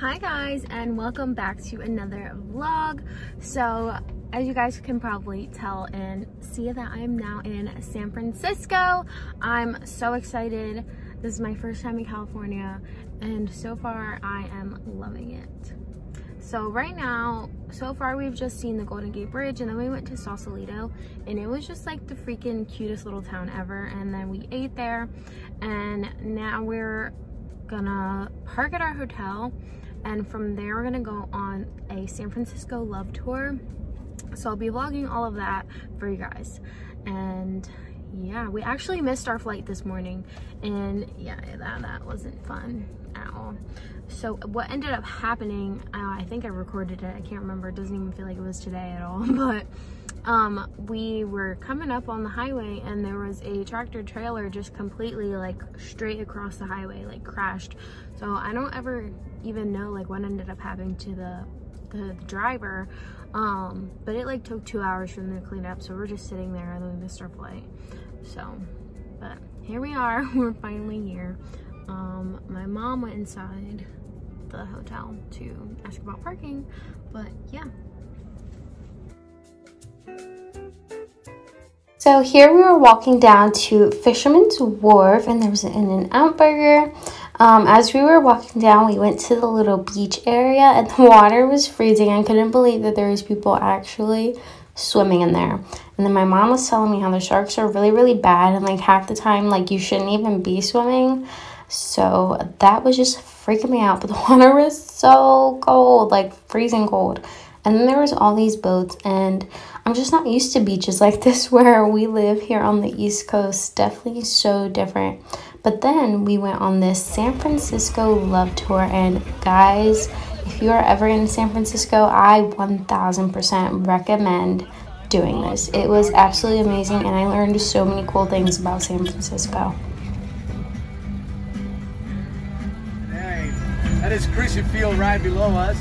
Hi guys and welcome back to another vlog. So as you guys can probably tell and see that I'm now in San Francisco. I'm so excited. This is my first time in California and so far I am loving it. So right now, so far we've just seen the Golden Gate Bridge and then we went to Sausalito and it was just like the freaking cutest little town ever and then we ate there and now we're gonna park at our hotel and from there we're gonna go on a San Francisco love tour. So I'll be vlogging all of that for you guys. And yeah we actually missed our flight this morning and yeah that, that wasn't fun at all. So what ended up happening uh, I think I recorded it I can't remember it doesn't even feel like it was today at all but um, we were coming up on the highway and there was a tractor trailer just completely like straight across the highway like crashed. So I don't ever even know like what ended up happening to the the, the driver. Um, but it like took two hours for them to clean up so we're just sitting there and we missed our flight. So but here we are we're finally here. Um, my mom went inside the hotel to ask about parking but yeah So here we were walking down to Fisherman's Wharf and there was an In-N-Out Burger. Um, as we were walking down, we went to the little beach area and the water was freezing. I couldn't believe that there was people actually swimming in there. And then my mom was telling me how the sharks are really, really bad and like half the time, like you shouldn't even be swimming. So that was just freaking me out. But the water was so cold, like freezing cold. And then there was all these boats and I'm just not used to beaches like this where we live here on the East Coast. Definitely so different. But then we went on this San Francisco love tour and guys, if you are ever in San Francisco, I 1000% recommend doing this. It was absolutely amazing and I learned so many cool things about San Francisco. Hey, that is Crissy Field right below us.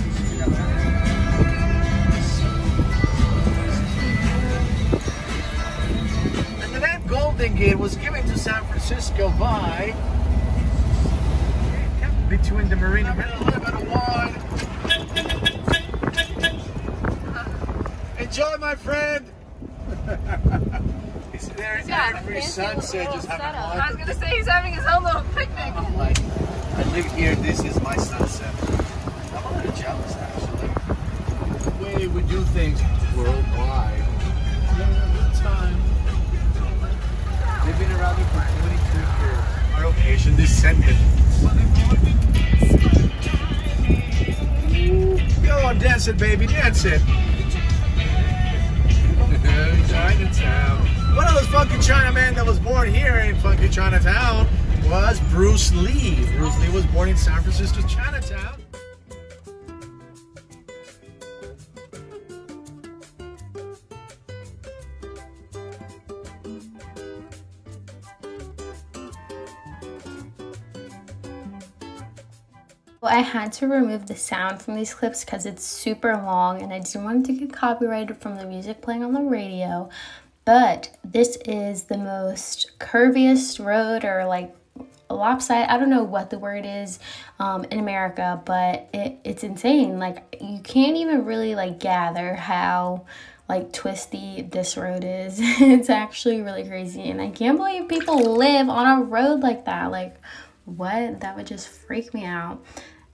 Gate was given to San Francisco by between the Marine and one. Enjoy, my friend. he's there every sunset, just having fun. I was gonna say he's having his own little picnic. I'm like, I live here. This is my sunset. I'm a little jealous, actually. The way we do things worldwide. Good time. They've been around me for 22 years. Our location descended. Go on, dance it, baby, dance it. Chinatown. One of those funky Chinamen that was born here in funky Chinatown was Bruce Lee. Bruce Lee was born in San Francisco, Chinatown. I had to remove the sound from these clips because it's super long and I didn't want to get copyrighted from the music playing on the radio. But this is the most curviest road or like lopsided, I don't know what the word is um, in America, but it, it's insane. Like you can't even really like gather how like twisty this road is. it's actually really crazy and I can't believe people live on a road like that. Like what? That would just freak me out.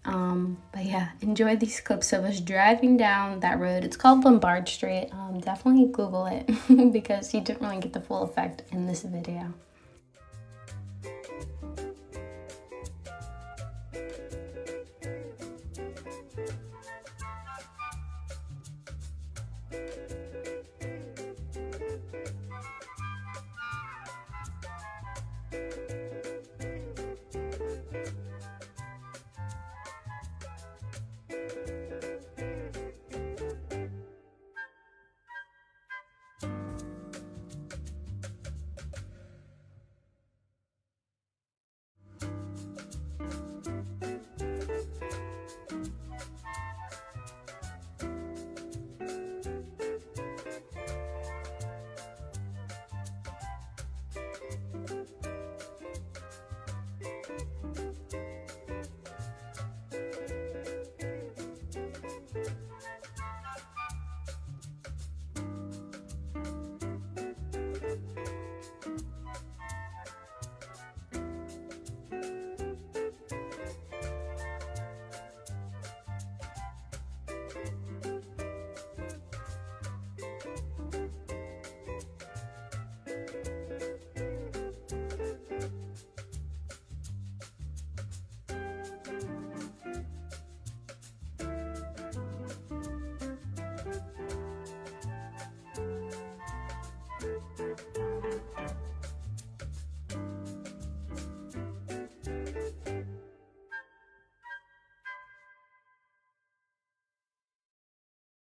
Um, but yeah, enjoy these clips of us driving down that road. It's called Lombard Street. Um, definitely Google it because you didn't really get the full effect in this video.